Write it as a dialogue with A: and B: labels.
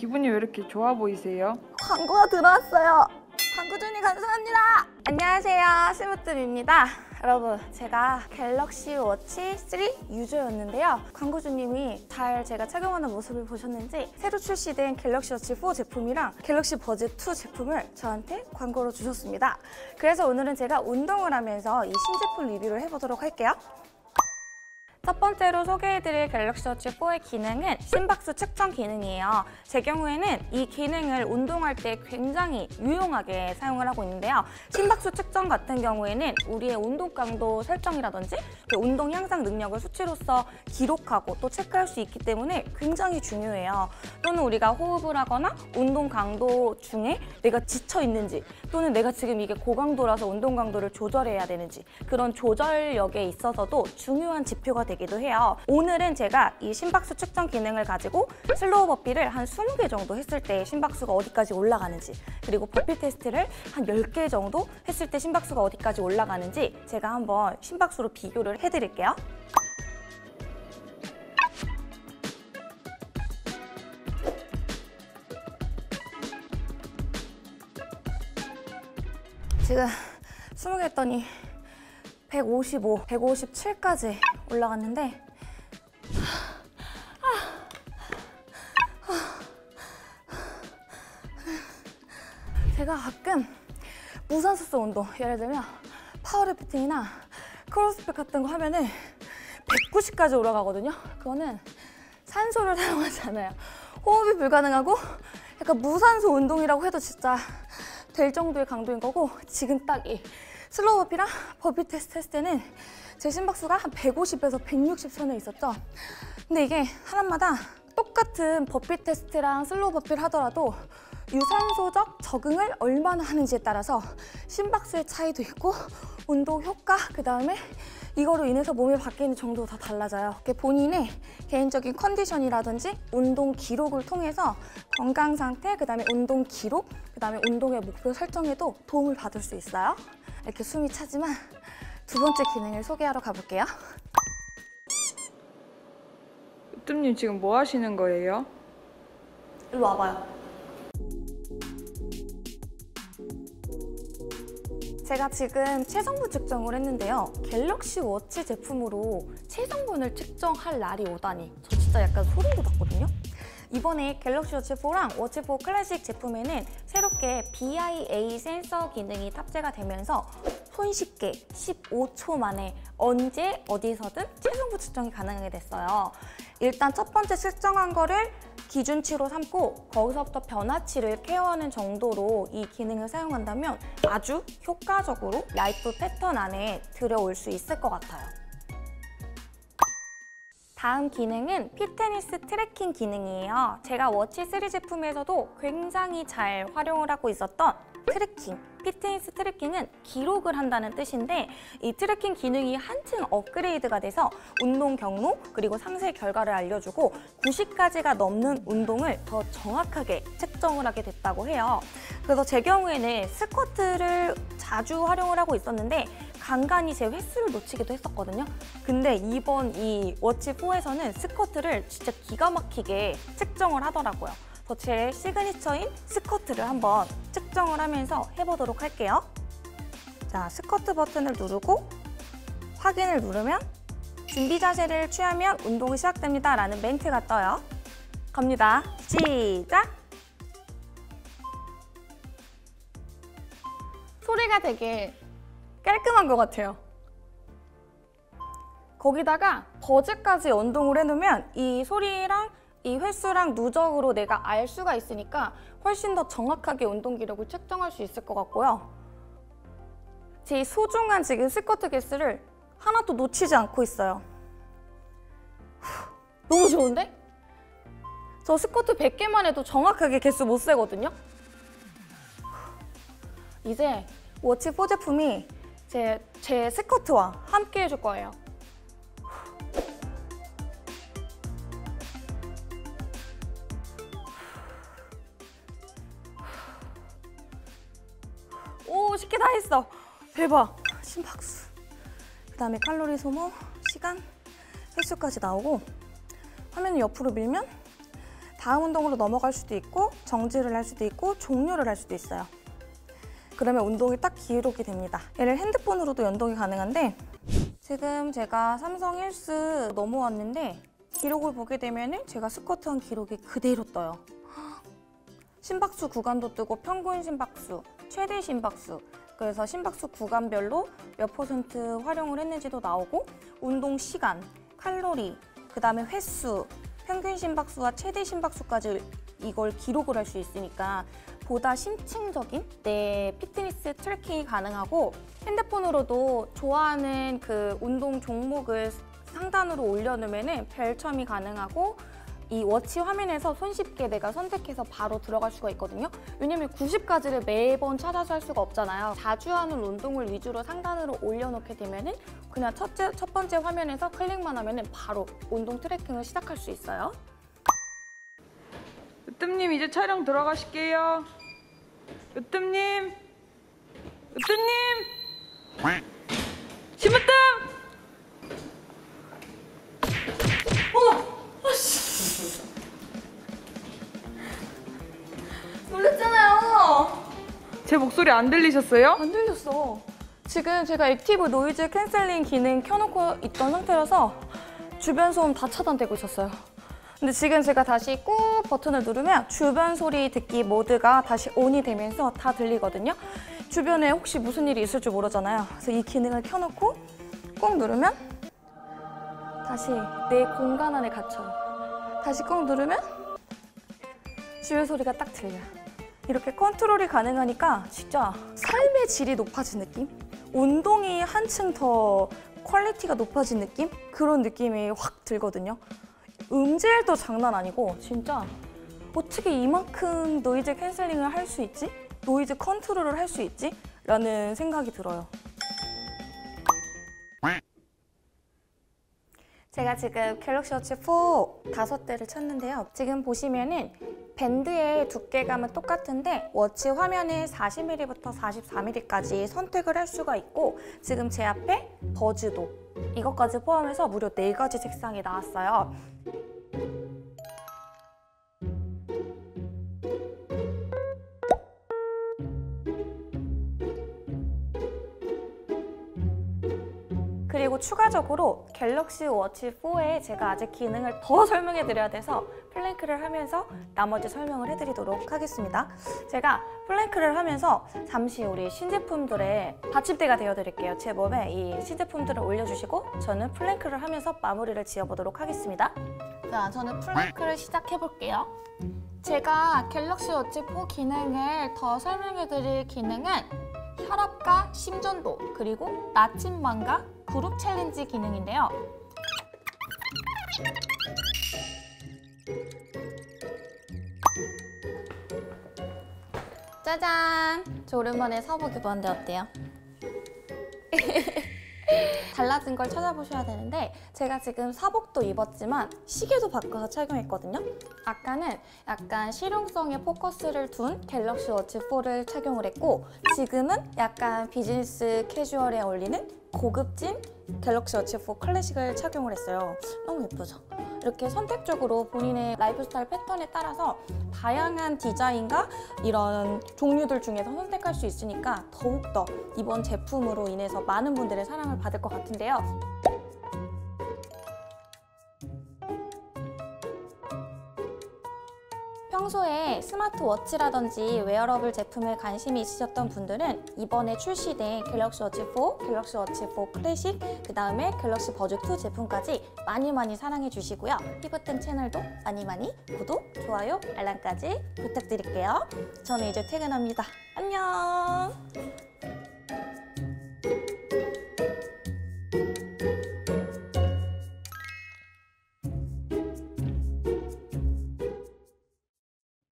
A: 기분이 왜 이렇게 좋아 보이세요?
B: 광고가 들어왔어요. 광고주님 감사합니다. 안녕하세요. 스미홈트입니다. 여러분, 제가 갤럭시 워치 3 user였는데요. 광고주님이 잘 제가 착용하는 모습을 보셨는지 새로 출시된 갤럭시 워치 4 제품이랑 갤럭시 버즈 2 제품을 저한테 광고로 주셨습니다. 그래서 오늘은 제가 운동을 하면서 이 신제품 리뷰를 해보도록 할게요. 첫 번째로 소개해드릴 갤럭시 워치 4의 기능은 심박수 측정 기능이에요. 제 경우에는 이 기능을 운동할 때 굉장히 유용하게 사용을 하고 있는데요. 심박수 측정 같은 경우에는 우리의 운동 강도 설정이라든지 그 운동 향상 능력을 수치로서 기록하고 또 체크할 수 있기 때문에 굉장히 중요해요. 또는 우리가 호흡을 하거나 운동 강도 중에 내가 지쳐 있는지 또는 내가 지금 이게 고강도라서 운동 강도를 조절해야 되는지 그런 조절력에 있어서도 중요한 지표가 되기도 해요. 오늘은 제가 이 심박수 측정 기능을 가지고 slow burpee를 한 20개 정도 했을 때 심박수가 어디까지 올라가는지 그리고 버피 테스트를 한 10개 정도 했을 때 심박수가 어디까지 올라가는지 제가 한번 심박수로 비교를 해드릴게요. 지금 20개 했더니 155, 157까지 올라갔는데 제가 가끔 무산소성 운동, 예를 들면 파워리프팅이나 크로스핏 같은 거 하면은 190까지 올라가거든요. 그거는 산소를 사용하지 않아요. 호흡이 불가능하고 약간 무산소 운동이라고 해도 진짜 될 정도의 강도인 거고 지금 딱 이 slow burpee랑 burpee 테스트 했을 때는 제 심박수가 한 150에서 160 선에 있었죠. 근데 이게 사람마다 똑같은 버피 테스트랑 slow burpee를 하더라도 유산소적 적응을 얼마나 하는지에 따라서 심박수의 차이도 있고 운동 효과 그 다음에 이거로 인해서 몸이 바뀌는 정도가 다 달라져요. 이게 본인의 개인적인 컨디션이라든지 운동 기록을 통해서 건강 상태, 그 다음에 운동 기록, 그 다음에 운동의 목표 설정에도 도움을 받을 수 있어요. 이렇게 숨이 차지만 두 번째 기능을 소개하러 가볼게요.
A: 으뜸님 지금 뭐 하시는 거예요?
B: 일로 와봐요. 제가 지금 체성분 측정을 했는데요. 갤럭시 워치 제품으로 체성분을 측정할 날이 오다니 저 진짜 약간 소름 돋았거든요. 이번에 갤럭시 워치 4랑 워치 4 클래식 제품에는 새롭게 BIA 센서 기능이 탑재가 되면서 손쉽게 15초 만에 언제 어디서든 체성분 측정이 가능하게 됐어요. 일단 첫 번째 측정한 거를 기준치로 삼고 거기서부터 변화치를 케어하는 정도로 이 기능을 사용한다면 아주 효과적으로 life 패턴 안에 들어올 수 있을 것 같아요. 다음 기능은 fitness tracking 기능이에요. 제가 워치 3 제품에서도 굉장히 잘 활용을 하고 있었던 tracking, fitness tracking은 기록을 한다는 뜻인데 이 tracking 기능이 한층 업그레이드가 돼서 운동 경로 그리고 상세 결과를 알려주고 90가지가 넘는 운동을 더 정확하게 측정을 하게 됐다고 해요. 그래서 제 경우에는 스쿼트를 자주 활용을 하고 있었는데 간간히 제 횟수를 놓치기도 했었거든요. 근데 이번 이 워치 4에서는 스쿼트를 진짜 기가 막히게 측정을 하더라고요. 제 시그니처인 스쿼트를 한번 측정을 하면서 해보도록 할게요. 자, 스쿼트 버튼을 누르고 확인을 누르면 준비 자세를 취하면 운동이 시작됩니다 라는 멘트가 떠요. 갑니다. 시작! 소리가 되게 깔끔한 것 같아요. 거기다가 버즈까지 연동을 해놓으면 이 소리랑 이 횟수랑 누적으로 내가 알 수가 있으니까 훨씬 더 정확하게 운동 기록을 측정할 수 있을 것 같고요. 제 소중한 지금 스쿼트 개수를 하나도 놓치지 않고 있어요. 너무 좋은데? 저 스쿼트 100개만 해도 정확하게 개수 못 세거든요? 이제 워치 4 제품이 제, 제 스쿼트와 함께 해줄 거예요. 오, 쉽게 다 했어. 대박. 심박수. 그 다음에 칼로리 소모, 시간, 횟수까지 나오고 화면을 옆으로 밀면 다음 운동으로 넘어갈 수도 있고 정지를 할 수도 있고 종료를 할 수도 있어요. 그러면 운동이 딱 기록이 됩니다. 얘를 핸드폰으로도 연동이 가능한데 지금 제가 삼성 헬스 넘어왔는데 기록을 보게 되면 제가 스쿼트한 기록이 그대로 떠요. 심박수 구간도 뜨고 평균 심박수, 최대 심박수. 그래서 심박수 구간별로 몇 퍼센트 활용을 했는지도 나오고 운동 시간, 칼로리, 그 다음에 횟수, 평균 심박수와 최대 심박수까지 이걸 기록을 할 수 있으니까 보다 심층적인 내 fitness tracking이 가능하고 핸드폰으로도 좋아하는 그 운동 종목을 상단으로 올려놓으면 별첨이 가능하고 이 워치 화면에서 손쉽게 내가 선택해서 바로 들어갈 수가 있거든요. 왜냐면 90가지를 매번 찾아서 할 수가 없잖아요. 자주 하는 운동을 위주로 상단으로 올려놓게 되면은 그냥 첫째, 첫 번째 화면에서 클릭만 하면은 바로 운동 tracking을 시작할 수 있어요.
A: 으뜸님 이제 촬영 들어가실게요. 으뜸님, 으뜸님, 심으뜸. 제 목소리 안 들리셨어요?
B: 안 들렸어. 지금 제가 active noise canceling 기능 켜놓고 있던 상태라서 주변 소음 다 차단되고 있었어요. 근데 지금 제가 다시 꾹 버튼을 누르면 주변 소리 듣기 모드가 다시 온이 되면서 다 들리거든요. 주변에 혹시 무슨 일이 있을 줄 모르잖아요. 그래서 이 기능을 켜놓고 꾹 누르면 다시 내 공간 안에 갇혀요. 다시 꾹 누르면 주변 소리가 딱 들려요. 이렇게 컨트롤이 가능하니까 진짜 삶의 질이 높아진 느낌? 운동이 한층 더 퀄리티가 높아진 느낌? 그런 느낌이 확 들거든요. 음질도 장난 아니고 진짜 어떻게 이만큼 noise canceling을 할 수 있지? noise control을 할 수 있지? 라는 생각이 들어요. 제가 지금 갤럭시 워치 4 다섯 대를 찼는데요. 지금 보시면은 밴드의 두께감은 똑같은데 워치 화면에 40mm부터 44mm까지 선택을 할 수가 있고 지금 제 앞에 버즈도 이것까지 포함해서 무려 4가지 색상이 나왔어요. 추가적으로 갤럭시 워치 4에 제가 아직 기능을 더 설명해 드려야 돼서 plank를 하면서 나머지 설명을 해드리도록 하겠습니다. 제가 plank를 하면서 잠시 우리 신제품들의 받침대가 되어 드릴게요. 제 몸에 이 신제품들을 올려주시고 저는 plank를 하면서 마무리를 지어보도록 하겠습니다. 자, 저는 plank를 시작해 볼게요. 제가 갤럭시 워치 4 기능을 더 설명해 드릴 기능은 혈압과 심전도 그리고 나침반과 그룹 challenge 기능인데요. 짜잔! 저 오랜만에 사복 입었는데 어때요? 달라진 걸 찾아보셔야 되는데 제가 지금 사복도 입었지만 시계도 바꿔서 착용했거든요. 아까는 약간 실용성에 포커스를 둔 갤럭시 워치 4를 착용을 했고 지금은 약간 비즈니스 캐주얼에 어울리는 고급진 갤럭시 워치 4 클래식을 착용을 했어요. 너무 예쁘죠? 이렇게 선택적으로 본인의 라이프 스타일 패턴에 따라서 다양한 디자인과 이런 종류들 중에서 선택할 수 있으니까 더욱더 이번 제품으로 인해서 많은 분들의 사랑을 받을 것 같은데요. 평소에 스마트워치라든지 웨어러블 제품에 관심이 있으셨던 분들은 이번에 출시된 갤럭시 워치 4, 갤럭시 워치 4 클래식, 그 다음에 갤럭시 버즈 2 제품까지 많이 많이 사랑해 주시고요. 힙으뜸 채널도 많이 많이 구독, 좋아요, 알람까지 부탁드릴게요. 저는 이제 퇴근합니다. 안녕!